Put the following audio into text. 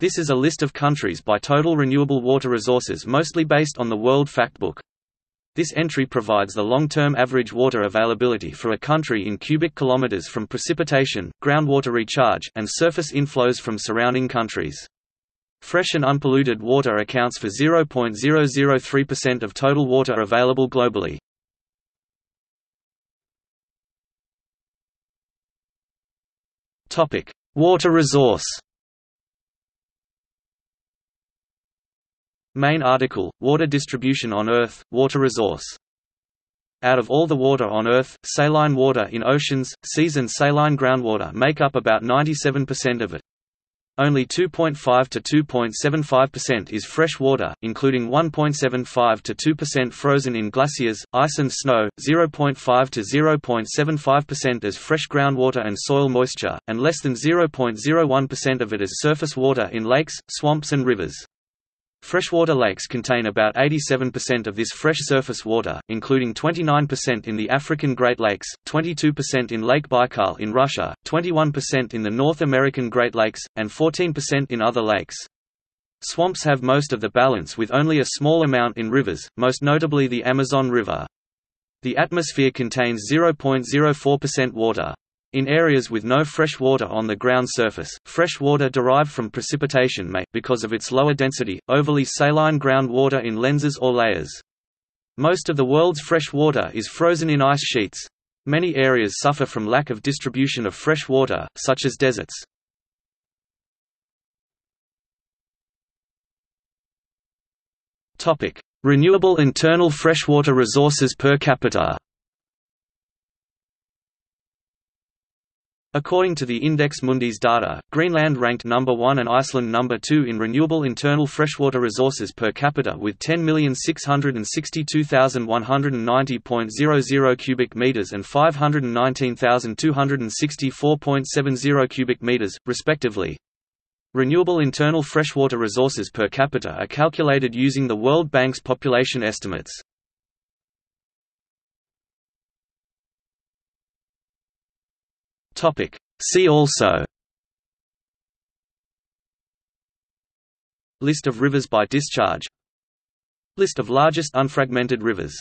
This is a list of countries by total renewable water resources mostly based on the World Factbook. This entry provides the long-term average water availability for a country in cubic kilometers from precipitation, groundwater recharge, and surface inflows from surrounding countries. Fresh and unpolluted water accounts for 0.003% of total water available globally. Water resource. Main article, Water distribution on Earth, water resource. Out of all the water on Earth, saline water in oceans, seas and saline groundwater make up about 97% of it. Only 2.5 to 2.75% is fresh water, including 1.75 to 2% frozen in glaciers, ice and snow, 0.5 to 0.75% as fresh groundwater and soil moisture, and less than 0.01% of it as surface water in lakes, swamps and rivers. Freshwater lakes contain about 87% of this fresh surface water, including 29% in the African Great Lakes, 22% in Lake Baikal in Russia, 21% in the North American Great Lakes, and 14% in other lakes. Swamps have most of the balance with only a small amount in rivers, most notably the Amazon River. The atmosphere contains 0.04% water. In areas with no fresh water on the ground surface, fresh water derived from precipitation may, because of its lower density, overly saline groundwater in lenses or layers. Most of the world's fresh water is frozen in ice sheets. Many areas suffer from lack of distribution of fresh water, such as deserts. Renewable internal freshwater resources per capita According to the Index Mundi's data, Greenland ranked number 1 and Iceland number 2 in renewable internal freshwater resources per capita with 10,662,190.00 cubic meters and 519,264.70 cubic meters, respectively. Renewable internal freshwater resources per capita are calculated using the World Bank's population estimates. Topic. See also. List of rivers by discharge. List of largest unfragmented rivers